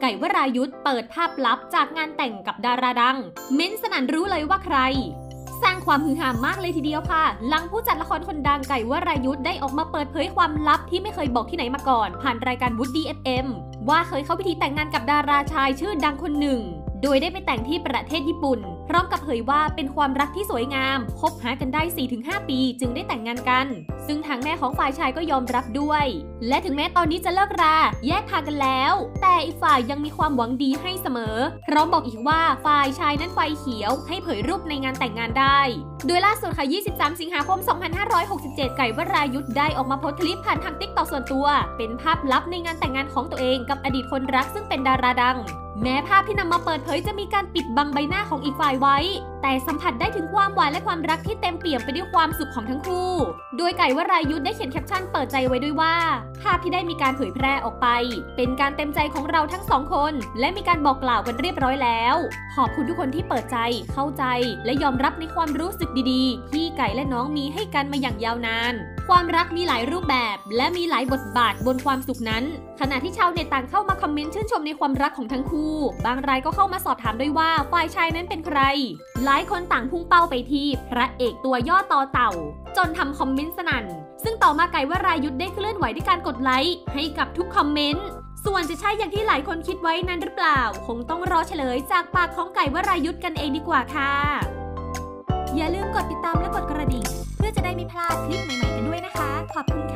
ไก่วรายุทธ์เปิดภาพลับจากงานแต่งกับดาราดัง เมนต์สนั่นรู้เลยว่าใคร สร้างความฮือฮามากเลยทีเดียวค่ะ หลังผู้จัดละครคนดังไก่วรายุทธ์ได้ออกมาเปิดเผยความลับที่ไม่เคยบอกที่ไหนมาก่อน ผ่านรายการ Woody FM ว่าเคยเข้าพิธีแต่งงานกับดาราชายชื่อดังคนหนึ่ง โดยได้ไปแต่งที่ประเทศญี่ปุ่น พร้อมกับเผยว่าเป็นความรักที่สวยงาม คบหากันได้ 4-5 ปี จึงได้แต่งงานกัน ซึ่งทางแม่ของฝ่ายชายก็ยอมรับด้วย และถึงแม้ตอนนี้จะเลิกรา แยกทางกันแล้ว แต่อีกฝ่ายยังมีความหวังดีให้เสมอ พร้อมบอกอีกว่าฝ่ายชายนั้นไฟเขียว ให้เผยรูปในงานแต่งงานได้ โดยล่าสุดค่ะ 23 สิงหาคม 2567 ไก่วรายุฑได้ออกมาโพสต์คลิปผ่านทาง TikTok ส่วนตัว เป็นภาพลับในงานแต่งงานของตัวเองกับอดีตคนรักซึ่งเป็นดาราดัง แม้ภาพที่นำมาเปิดเผยจะมีการปิดบังใบหน้าของอีกฝ่ายไว้ แต่สัมผัสได้ถึงความหวานและความรักที่เต็มเปี่ยมไปด้วยความสุขของทั้งคู่ โดยไก่วรายุฑได้เขียนแคปชั่นเปิดใจไว้ด้วยว่า ภาพที่ได้มีการเผยแพร่ออกไป เป็นการเต็มใจของเราทั้งสองคน และมีการบอกกล่าวกันเรียบร้อยแล้ว ขอบคุณทุกคนที่เปิดใจเข้าใจ และยอมรับในความรู้สึกดีๆ ที่ไก่และน้องมีให้กันมาอย่างยาวนาน ความรักมีหลายรูปแบบ และมีหลายบทบาทบนความสุขนั้น ขณะที่ชาวเน็ตต่างเข้ามาคอมเมนต์ชื่นชมในความรักของทั้งคู่ บางรายก็เข้ามาสอบถามด้วยว่าฝ่ายชายนั้นเป็นใคร หลายคนต่างพุ่งเป้าไปที่พระเอกตัวย่อต่อเต่า จนทำคอมเมนต์สนั่น ซึ่งต่อมาไก่วรายุทธได้เคลื่อนไหวด้วยการกดไลค์ให้กับทุกคอมเมนต์ส่วนจะใช่อย่างที่หลายคนคิดไว้นั้นหรือเปล่า คงต้องรอเฉลยจากปากของไก่วรายุทธกันเองดีกว่าค่ะ อย่าลืมกดติดตามและกดกระดิ่ง เพื่อจะได้ไม่พลาดคลิปใหม่ ขอบคุณค่ะ